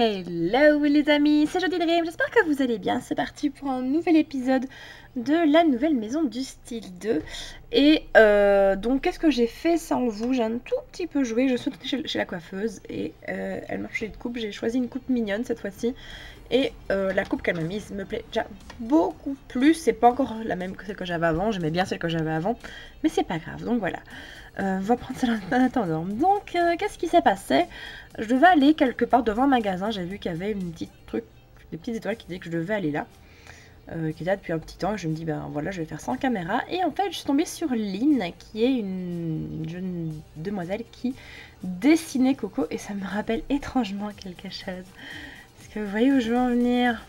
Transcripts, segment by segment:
Hello les amis, c'est Jody Dream, j'espère que vous allez bien. C'est parti pour un nouvel épisode de la nouvelle maison du style 2. Et euh, donc qu'est-ce que j'ai fait sans vous? J'ai un tout petit peu joué, je suis chez, chez la coiffeuse et euh, elle m'a changé de coupe. J'ai choisi une coupe mignonne cette fois-ci. Et euh, la coupe qu'elle m'a mise me plaît déjà beaucoup plus. C'est pas encore la même que celle que j'avais avant, j'aimais bien celle que j'avais avant. Mais c'est pas grave, donc voilà. Euh, on va prendre ça en attendant. Donc, euh, qu'est-ce qui s'est passé? Je devais aller quelque part devant un magasin. J'ai vu qu'il y avait une petite truc, des petites étoiles qui disaient que je devais aller là. Qui était là depuis un petit temps. Et je me dis, ben voilà, je vais faire sans caméra. Et en fait, je suis tombée sur Lynn, qui est une jeune demoiselle qui dessinait Coco. Et ça me rappelle étrangement quelque chose. Vous voyez où je veux en venir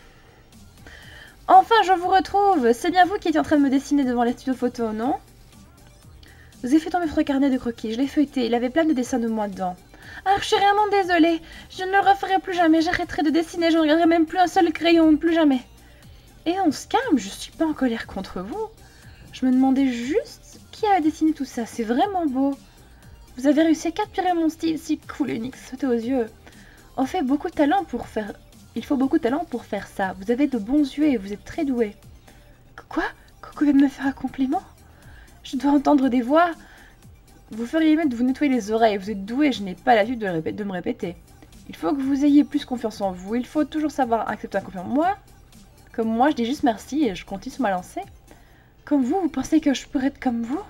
Enfin, je vous retrouve C'est bien vous qui étiez en train de me dessiner devant les studios photo, non vous avez fait tomber votre carnet de croquis, je l'ai feuilleté, il avait plein de dessins de moi dedans. Ah, je suis vraiment désolée, je ne le referai plus jamais, j'arrêterai de dessiner, je ne regarderai même plus un seul crayon, plus jamais. Et on se calme, je suis pas en colère contre vous. Je me demandais juste qui a dessiné tout ça, c'est vraiment beau. Vous avez réussi à capturer mon style si cool et unique, sauter aux yeux. On fait beaucoup de talent pour faire... Il faut beaucoup de talent pour faire ça. Vous avez de bons yeux et vous êtes très doué. Quoi? Coco vient de me faire un compliment? Je dois entendre des voix. Vous feriez mieux de vous nettoyer les oreilles. Vous êtes doué, je n'ai pas l'habitude de, de me répéter. Il faut que vous ayez plus confiance en vous. Il faut toujours savoir accepter un compliment. Moi, comme moi, je dis juste merci et je continue sur ma lancée. Comme vous, vous pensez que je pourrais être comme vous?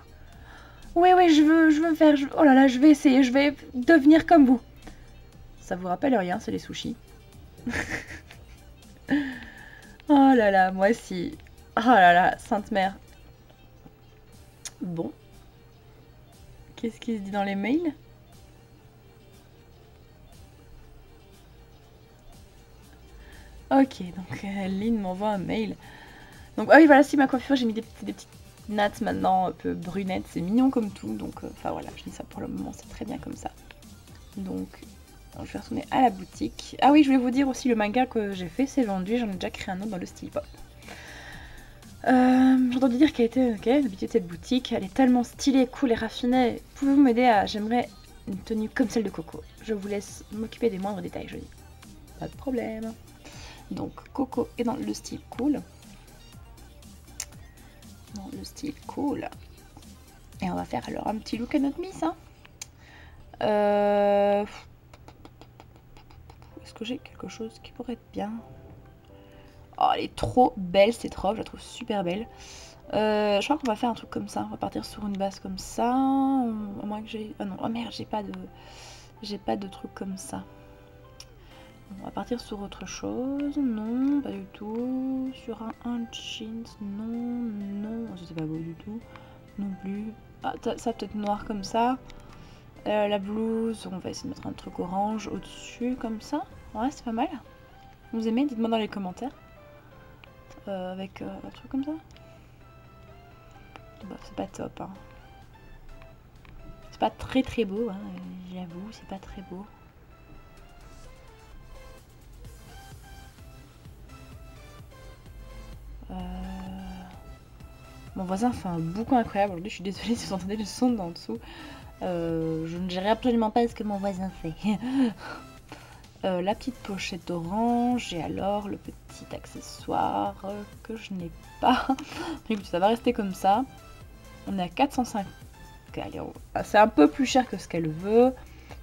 Oui, oui, je veux, je veux faire... oh là là, je vais essayer, je vais devenir comme vous. Ça vous rappelle rien, c'est les sushis. Oh là là, moi aussi. Oh là là, Sainte Mère. Bon. Qu'est-ce qui se dit dans les mails? Ok, donc euh, Lynn m'envoie un mail. Donc, ah oui, voilà, si ma coiffure, j'ai mis des, des, petites nattes maintenant, un peu brunettes, c'est mignon comme tout. Donc, euh, enfin voilà, je dis ça pour le moment, c'est très bien comme ça. Donc, je vais retourner à la boutique. Ah oui, je voulais vous dire aussi, le manga que j'ai fait, c'est vendu, j'en ai déjà créé un autre dans le style pop. Euh, J'ai entendu dire qu'elle était ok, d'habitude cette boutique, elle est tellement stylée, cool et raffinée. Pouvez-vous m'aider à... J'aimerais une tenue comme celle de Coco. Je vous laisse m'occuper des moindres détails, je dis. Pas de problème. Donc Coco est dans le style cool. Dans le style cool. Et on va faire alors un petit look à notre miss. Hein. Euh... Est-ce que j'ai quelque chose qui pourrait être bien? Oh, elle est trop belle cette robe, je la trouve super belle. Euh, je crois qu'on va faire un truc comme ça. On va partir sur une base comme ça. À moins que j'ai... Ah non, oh merde, j'ai pas de... J'ai pas de truc comme ça. On va partir sur autre chose. Non, pas du tout. Sur un, un jeans. Non, non. C'est pas beau du tout. Non plus. Ah, ça peut-être noir comme ça. Euh, la blouse, on va essayer de mettre un truc orange au-dessus comme ça. Ouais, c'est pas mal. Vous aimez Dites-moi dans les commentaires euh, avec euh, un truc comme ça. Bah, c'est pas top. Hein. C'est pas très très beau, hein, j'avoue, c'est pas très beau. Euh... Mon voisin fait un boucan incroyable. Aujourd'hui, je suis désolée si vous entendez le son d'en dessous. Je ne dirai absolument pas ce que mon voisin fait. Euh, la petite pochette orange et alors le petit accessoire que je n'ai pas. ça va rester comme ça. On est à 405. Ah, c'est un peu plus cher que ce qu'elle veut.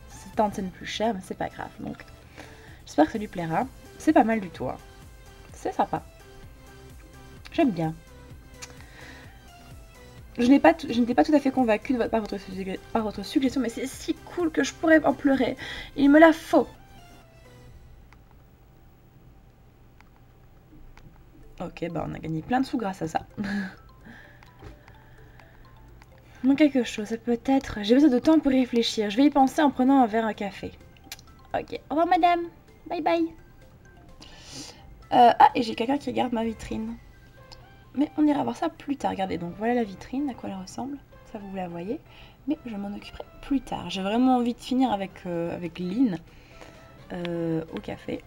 C'est un plus cher, mais c'est pas grave. Donc, j'espère que ça lui plaira. C'est pas mal du tout. Hein. C'est sympa. J'aime bien. Je n'étais pas, tout à fait convaincue par votre, par votre suggestion, mais c'est si cool que je pourrais en pleurer. Il me la faut. Ok, bah on a gagné plein de sous grâce à ça. Donc quelque chose, peut-être... J'ai besoin de temps pour y réfléchir. Je vais y penser en prenant un verre à café. Ok, au revoir madame. Bye bye. Euh, ah, et j'ai quelqu'un qui regarde ma vitrine. Mais on ira voir ça plus tard. Regardez, donc voilà la vitrine, à quoi elle ressemble. Ça, vous la voyez. Mais je m'en occuperai plus tard. J'ai vraiment envie de finir avec, euh, avec Lynn euh, au café.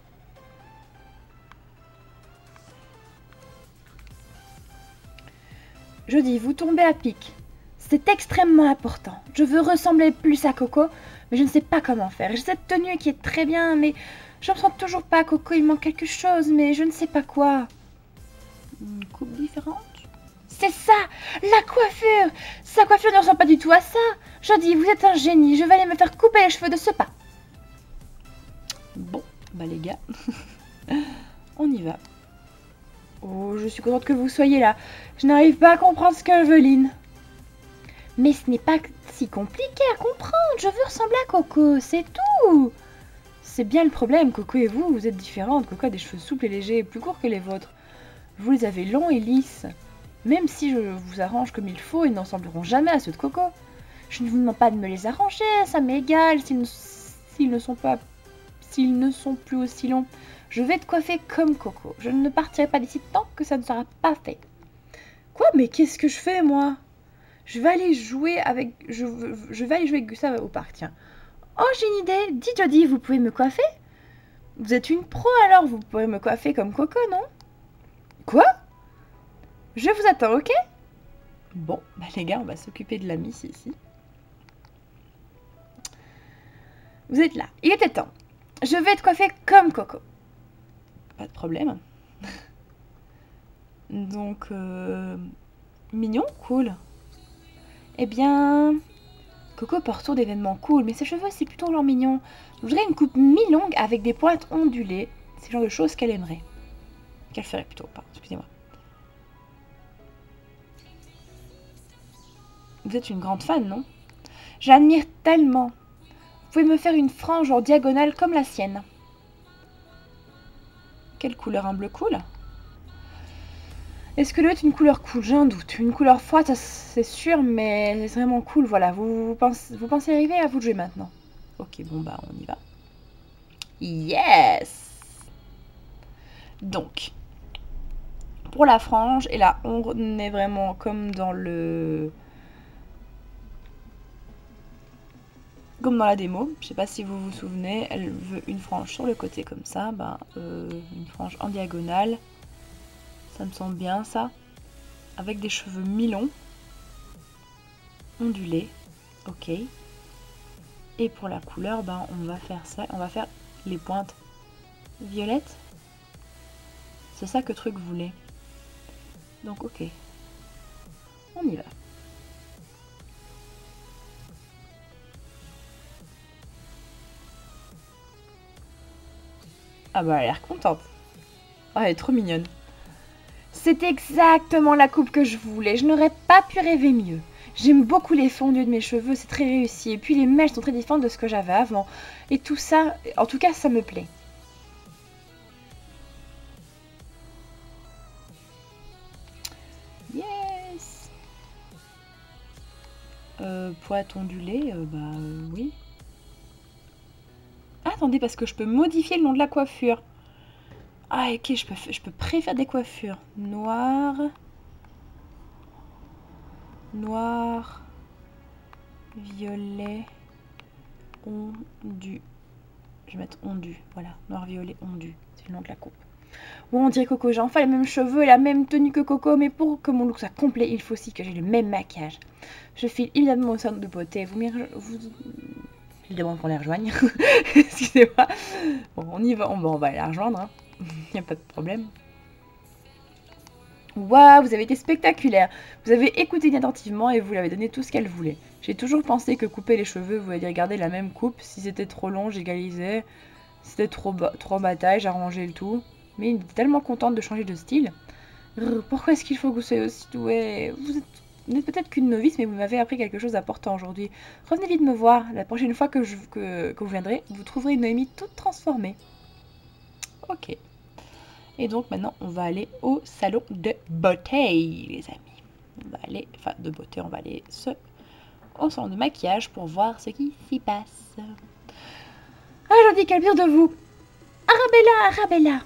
Je dis, vous tombez à pic. C'est extrêmement important. Je veux ressembler plus à Coco, mais je ne sais pas comment faire. J'ai cette tenue qui est très bien, mais Je me sens toujours pas, Coco, il manque quelque chose, mais je ne sais pas quoi. Une coupe différente? C'est ça La coiffure Sa coiffure ne ressemble pas du tout à ça Je dis, vous êtes un génie, je vais aller me faire couper les cheveux de ce pas. Bon, bah les gars, on y va. Oh, je suis contente que vous soyez là. Je n'arrive pas à comprendre ce que veut Lynn. Mais ce n'est pas si compliqué à comprendre. Je veux ressembler à Coco, c'est tout. C'est bien le problème, Coco et vous, vous êtes différentes. Coco a des cheveux souples et légers, plus courts que les vôtres. Vous les avez longs et lisses. Même si je vous arrange comme il faut, ils n'en ressembleront jamais à ceux de Coco. Je ne vous demande pas de me les arranger, ça m'est égal s'ils ne sont pas s'ils ne sont plus aussi longs. Je vais te coiffer comme Coco. Je ne partirai pas d'ici tant que ça ne sera pas fait. Quoi Mais qu'est-ce que je fais, moi? Je vais aller jouer avec... Je, vais aller jouer avec Gustave au parc, tiens. Oh, j'ai une idée Dis, Jodie, vous pouvez me coiffer? Vous êtes une pro, alors vous pourrez me coiffer comme Coco, non? Quoi? Je vous attends, ok? Bon, bah les gars, on va s'occuper de la miss ici. Vous êtes là. Il était temps. Je vais te coiffer comme Coco. De problème. Donc, euh, mignon, cool. Eh bien, Coco porte toujours d'événements cool, mais ses cheveux, c'est plutôt genre mignon. Je voudrais une coupe mi-longue avec des pointes ondulées. C'est le genre de choses qu'elle aimerait. Qu'elle ferait plutôt, pardon, excusez-moi. Vous êtes une grande fan, non? J'admire tellement. Vous pouvez me faire une frange en diagonale comme la sienne. Quelle couleur Un bleu cool Est-ce que le est une couleur cool? J'ai un doute. Une couleur froide, c'est sûr, mais c'est vraiment cool. Voilà, vous, pensez, arriver? À vous jouer maintenant. Ok, bon bah on y va. Yes Donc, pour la frange, et là on est vraiment comme dans le... comme dans la démo, je sais pas si vous vous souvenez, elle veut une frange sur le côté comme ça, ben, euh, une frange en diagonale, ça me semble bien ça, avec des cheveux mi-longs, ondulés, ok, et pour la couleur, ben, on va faire ça, on va faire les pointes violettes, c'est ça que truc voulait, donc ok, on y va. Ah bah elle a l'air contente. Oh, elle est trop mignonne. C'est exactement la coupe que je voulais. Je n'aurais pas pu rêver mieux. J'aime beaucoup les fondus de mes cheveux, c'est très réussi. Et puis les mèches sont très différentes de ce que j'avais avant. Et tout ça, en tout cas, ça me plaît. Yes euh, Pointe ondulée, euh, bah euh, oui. Attendez, parce que je peux modifier le nom de la coiffure. Ah, ok, je peux, je des coiffures. Noir. Noir. Violet. Ondu. Je vais mettre ondu. Voilà, noir, violet, ondu. C'est le nom de la coupe. Bon, on dirait Coco, j'ai enfin les mêmes cheveux et la même tenue que Coco, mais pour que mon look soit complet, il faut aussi que j'ai le même maquillage. Je file évidemment au centre de beauté. Vous, vous je demande qu'on les rejoigne. Excusez-moi. Bon, on y va. On, on va aller la rejoindre. Il hein. n'y a pas de problème. Waouh, vous avez été spectaculaire. Vous avez écouté attentivement et vous lui avez donné tout ce qu'elle voulait. J'ai toujours pensé que couper les cheveux voulait dire garder la même coupe. Si c'était trop long, j'égalisais. Si c'était trop, trop bataille, j'arrangeais le tout. Mais il était tellement contente de changer de style. Pourquoi est-ce qu'il faut que vous soyez aussi doué Vous êtes vous n'êtes peut-être qu'une novice, mais vous m'avez appris quelque chose d'important aujourd'hui. Revenez vite me voir. La prochaine fois que, vous viendrez, vous trouverez une Noémie toute transformée. Ok. Et donc maintenant, on va aller au salon de beauté, les amis. On va aller, enfin de beauté, on va aller au salon de maquillage pour voir ce qui s'y passe. Ah, j'en dis quel de vous Arabella, Arabella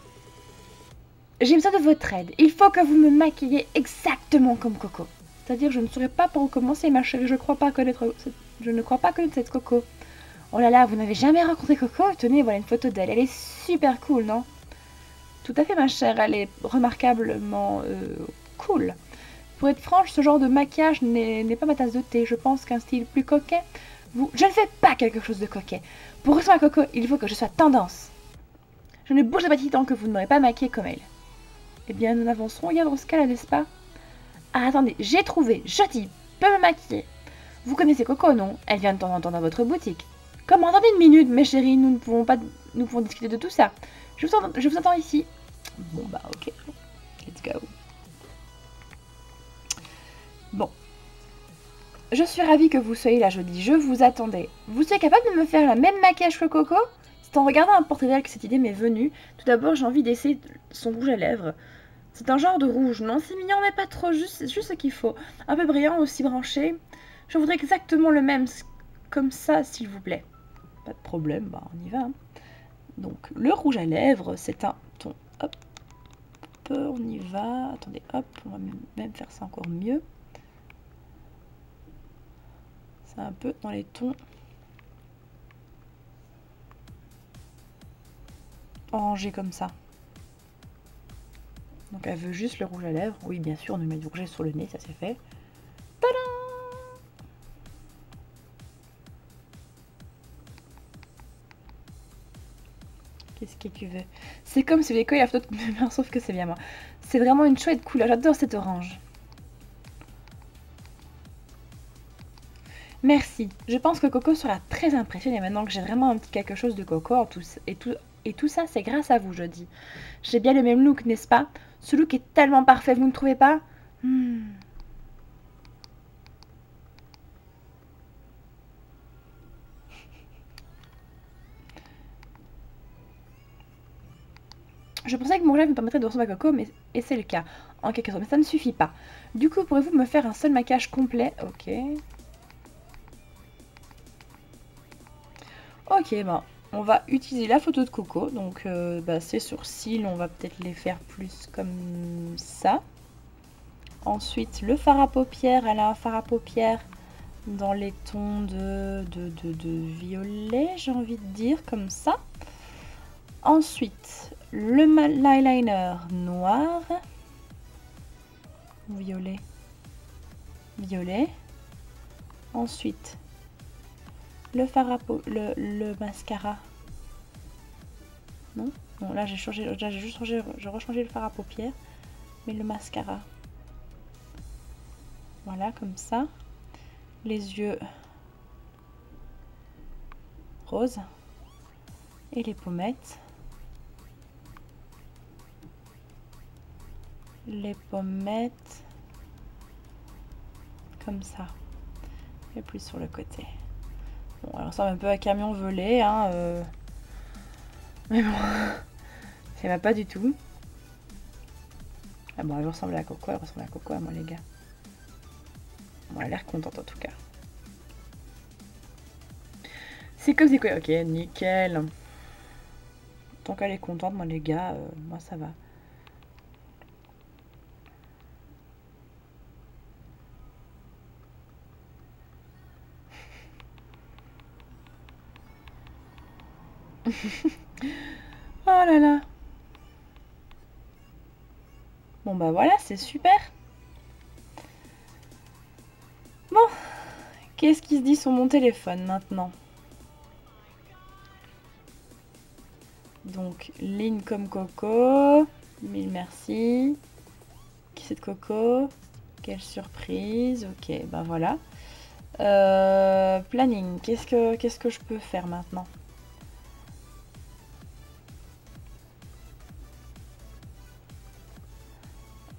J'ai besoin de votre aide. Il faut que vous me maquillez exactement comme Coco. C'est-à-dire, je ne saurais pas par où commencer, ma chérie. Je, crois pas connaître je ne crois pas connaître cette Coco. Oh là là, vous n'avez jamais rencontré Coco? Tenez, voilà une photo d'elle. Elle est super cool, non? Tout à fait, ma chère. Elle est remarquablement euh, cool. Pour être franche, ce genre de maquillage n'est pas ma tasse de thé. Je pense qu'un style plus coquet... Je ne fais pas quelque chose de coquet. Pour ressembler à Coco, il faut que je sois tendance. Je ne bougerai pas tant que vous ne m'aurez pas maquillée comme elle. Eh bien, nous avancerons. Regarde dans ce cas-là, n'est-ce pas? Ah, attendez, j'ai trouvé. Jody peut me maquiller. Vous connaissez Coco, non? Elle vient de temps en temps dans votre boutique. Comment Attendez une minute, mes chéris, nous ne pouvons pas nous pouvons discuter de tout ça. Je vous, je attends ici. Bon, bah, ok. Let's go. Bon. Je suis ravie que vous soyez là, Jody. Je vous attendais. Vous êtes capable de me faire la même maquillage que Coco? C'est en regardant un portrait d'elle que cette idée m'est venue. Tout d'abord, j'ai envie d'essayer son rouge à lèvres. C'est un genre de rouge, non C'est mignon, mais pas trop, juste, juste ce qu'il faut. Un peu brillant, aussi branché. Je voudrais exactement le même, comme ça, s'il vous plaît. Pas de problème, bah on y va. Hein. Donc, le rouge à lèvres, c'est un ton. Hop, on y va. Attendez, hop, on va même faire ça encore mieux. C'est un peu dans les tons orangés comme ça. Donc elle veut juste le rouge à lèvres. Oui, bien sûr, on lui met du rouge sur le nez, ça c'est fait. Qu'est-ce que tu veux? C'est comme si les la photo de sauf que c'est bien moi. C'est vraiment une chouette couleur, j'adore cet orange. Merci. Je pense que Coco sera très impressionnée maintenant que j'ai vraiment un petit quelque chose de Coco en tout, et, tout, et tout ça, c'est grâce à vous, je dis. J'ai bien le même look, n'est-ce pas? Ce look est tellement parfait, vous ne trouvez pas? Hmm. Je pensais que mon rêve me permettrait de ressembler à Coco, mais et c'est le cas, en quelque sorte. Mais ça ne suffit pas. Du coup, pourrez-vous me faire un seul maquillage complet? Ok. Ok, bon. On va utiliser la photo de Coco. Donc, euh, bah, ses sourcils, on va peut-être les faire plus comme ça. Ensuite, le fard à paupières. Elle a un fard à paupières dans les tons de, violet, j'ai envie de dire, comme ça. Ensuite, l'eyeliner noir, violet, violet. Ensuite, le fard le, mascara. Non? Non, là j'ai changé, j'ai juste changé, j'ai rechangé le fard à paupières, mais le mascara. Voilà, comme ça. Les yeux roses et les pommettes. les pommettes comme ça et plus sur le côté bon alors ça un peu à camion volé hein, euh. mais bon ça va pas du tout. Ah bon elle ressemble à Coco elle ressemble à Coco à moi les gars. Bon elle a l'air contente en tout cas. C'est comme c'est quoi? Ok nickel. Tant qu'elle est contente moi les gars euh, moi ça va oh là là. Bon bah voilà, c'est super. Bon, qu'est-ce qui se dit sur mon téléphone maintenant? Donc, ligne comme Coco. Mille merci. Qui c'est de Coco? Quelle surprise. Ok, bah voilà. Euh, planning, qu'est-ce que qu'est-ce que je peux faire maintenant?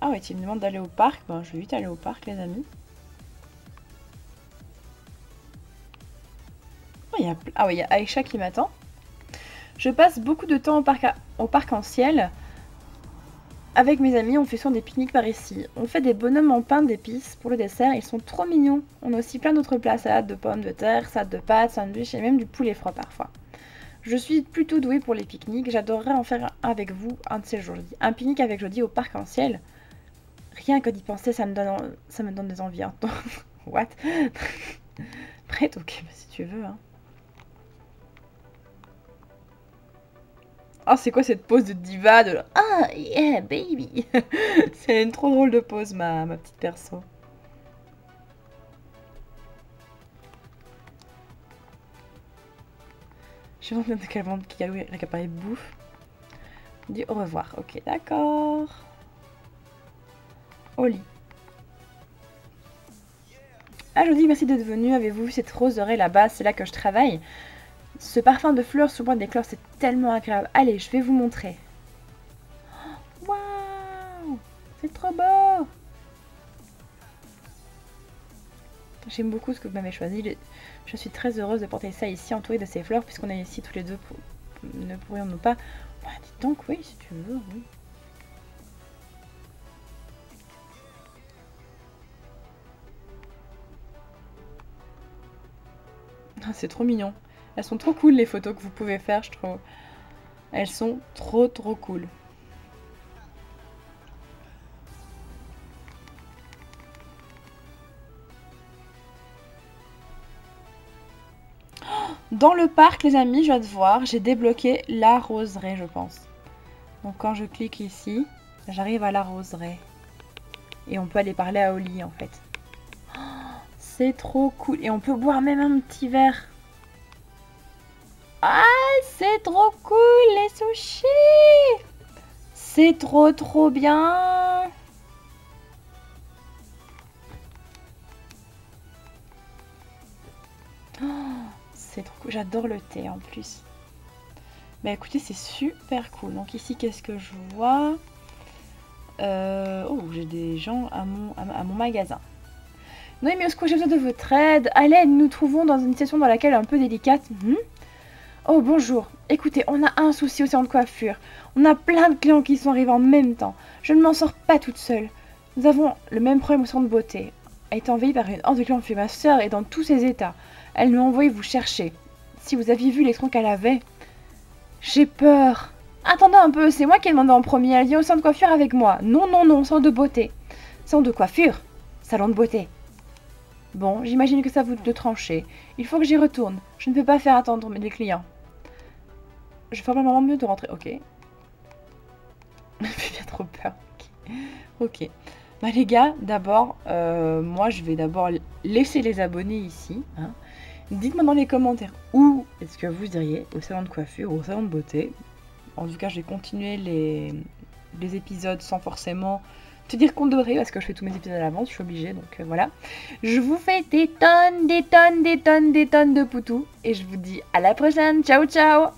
Ah ouais, tu me demandes d'aller au parc. Bon, je vais vite aller au parc, les amis. Oh, y a... Ah oui, il y a Aïcha qui m'attend. Je passe beaucoup de temps au parc, au parc en ciel. Avec mes amis, on fait souvent des pique-niques par ici. On fait des bonhommes en pain d'épices pour le dessert. Ils sont trop mignons. On a aussi plein d'autres plats. Salade de pommes de terre, salade de pâtes, sandwich et même du poulet froid parfois. Je suis plutôt douée pour les pique-niques. J'adorerais en faire avec vous un de ces jours. Un pique-nique avec Jody au parc en ciel. Rien que d'y penser, ça me donne, ça me donne des envies. Hein. What? Prête? Ok, bah, si tu veux. Hein. Oh, c'est quoi cette pose de diva de Ah, yeah, baby C'est une trop drôle de pose, ma, ma petite perso. Je me demande de quelle vente qui a récupéré bouffe. dit au revoir. Ok, d'accord. Lit. Ah, je vous dis merci d'être venu. Avez-vous vu cette rose là-bas? C'est là que je travaille. Ce parfum de fleurs bois des chlores, c'est tellement agréable. Allez, je vais vous montrer. Waouh C'est trop beau J'aime beaucoup ce que vous m'avez choisi. Je suis très heureuse de porter ça ici, entourée de ces fleurs, puisqu'on est ici tous les deux. Ne pourrions-nous pas? Bah, Dites donc, oui, si tu veux, oui. C'est trop mignon. Elles sont trop cool les photos que vous pouvez faire, je trouve. Elles sont trop trop cool. Dans le parc, les amis, je viens de voir, j'ai débloqué la roseraie, je pense. Donc quand je clique ici, j'arrive à la roseraie. Et on peut aller parler à Oli, en fait. C'est trop cool. Et on peut boire même un petit verre. Ah, c'est trop cool, les sushis C'est trop trop bien oh, C'est trop cool, j'adore le thé en plus. Bah écoutez, c'est super cool. Donc ici, qu'est-ce que je vois? Euh, Oh, j'ai des gens à mon, à mon magasin. Non mais au j'ai besoin de votre aide. Allez, nous trouvons dans une situation dans laquelle un peu délicate. Hmm? oh bonjour. Écoutez, on a un souci au salon de coiffure. On a plein de clients qui sont arrivés en même temps. Je ne m'en sors pas toute seule. Nous avons le même problème au salon de beauté. A été envahie par une horde de clients ma soeur est dans tous ses états. Elle nous a envoyé vous chercher. Si vous aviez vu l'écran qu'elle avait. J'ai peur. Attendez un peu, c'est moi qui ai demandé en premier. Elle vient au salon de coiffure avec moi. Non, non, non, salon de beauté. Salon de coiffure. Salon de beauté. Bon, j'imagine que ça vous de trancher. Il faut que j'y retourne. Je ne peux pas faire attendre mes clients. Je ferai vraiment mieux de rentrer. Ok. J'ai bien trop peur. Ok. Bah les gars, d'abord, euh, moi je vais d'abord laisser les abonnés ici. Hein. Dites-moi dans les commentaires où est-ce que vous iriez au salon de coiffure ou au salon de beauté. En tout cas, je vais continuer les, les épisodes sans forcément te dire qu'on devrait parce que je fais tous mes épisodes à l'avance, je suis obligée, donc euh, voilà. Je vous fais des tonnes, des tonnes, des tonnes, des tonnes de poutous et je vous dis à la prochaine. Ciao, ciao